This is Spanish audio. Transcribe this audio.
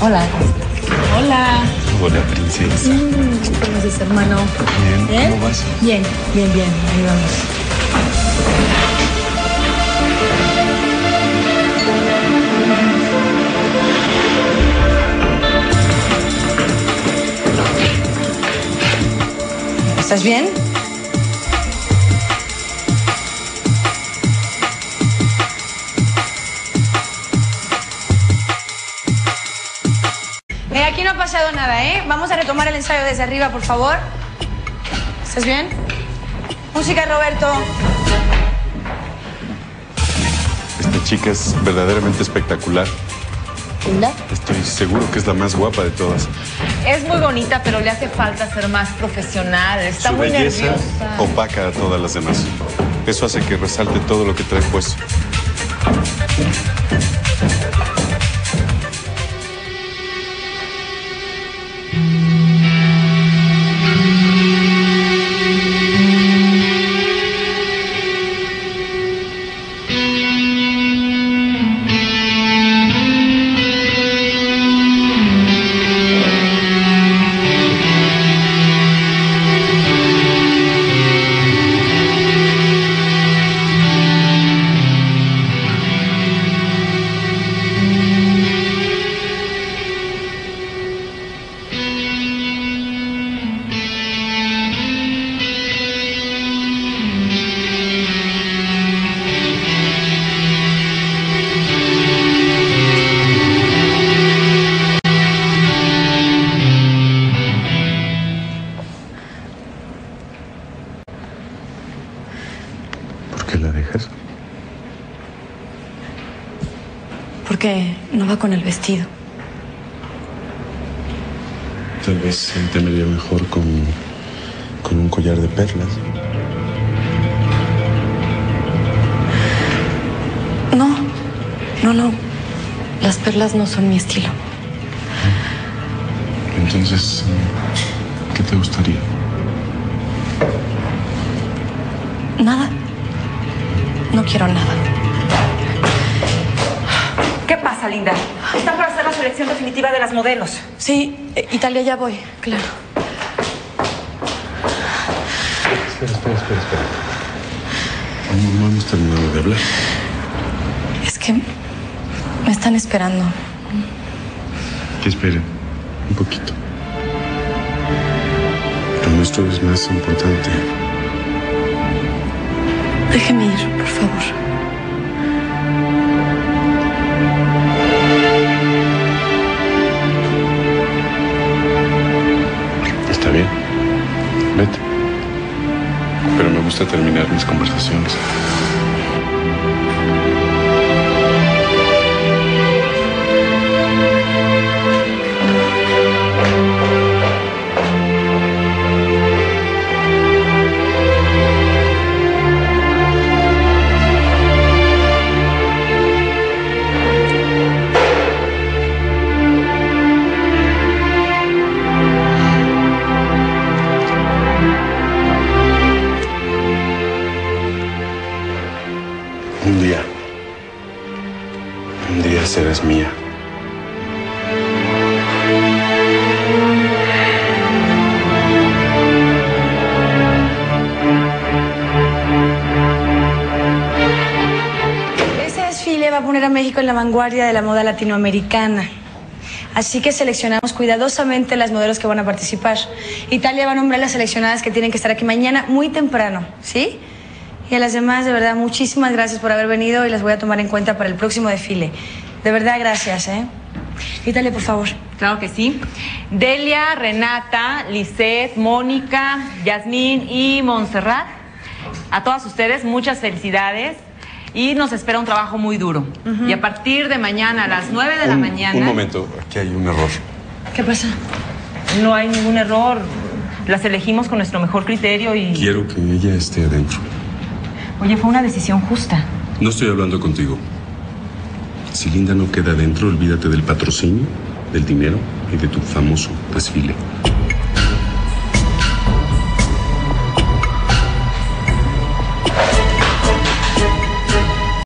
Hola. Hola. Hola, princesa. ¿Cómo estás, hermano? Bien, ¿cómo vas? Bien, bien, bien. Ahí vamos. ¿Estás bien? Nada, ¿eh? Vamos a retomar el ensayo desde arriba, por favor. ¿Estás bien? Música, Roberto. Esta chica es verdaderamente espectacular. ¿Linda? Estoy seguro que es la más guapa de todas. Es muy bonita, pero le hace falta ser más profesional. Está Su muy belleza nerviosa. opaca a todas las demás. Eso hace que resalte todo lo que trae puesto. Qué la dejas? Porque no va con el vestido. Tal vez él te vería mejor con, con un collar de perlas. No, no, no. Las perlas no son mi estilo. Entonces, ¿qué te gustaría? Nada. No quiero nada. ¿Qué pasa, Linda? Están para hacer la selección definitiva de las modelos. Sí, eh, Italia ya voy, claro. Espera, espera, espera, espera. Aún no hemos terminado de hablar. Es que me están esperando. Que esperen un poquito. Lo nuestro es más importante. Déjeme ir, por favor. Está bien. Vete. Pero me gusta terminar mis conversaciones. Mía. Ese desfile va a poner a México en la vanguardia de la moda latinoamericana. Así que seleccionamos cuidadosamente las modelos que van a participar. Italia va a nombrar las seleccionadas que tienen que estar aquí mañana muy temprano, ¿sí? Y a las demás, de verdad, muchísimas gracias por haber venido y las voy a tomar en cuenta para el próximo desfile. De verdad, gracias, ¿eh? Italia, por favor. Claro que sí. Delia, Renata, Lisette, Mónica, Yasmín y Montserrat. A todas ustedes, muchas felicidades. Y nos espera un trabajo muy duro. Y a partir de mañana, a las 9 de la mañana. Un momento, aquí hay un error. ¿Qué pasa? No hay ningún error. Las elegimos con nuestro mejor criterio y. Quiero que ella esté adentro. Oye, fue una decisión justa. No estoy hablando contigo. Si Linda no queda adentro, olvídate del patrocinio, del dinero y de tu famoso desfile.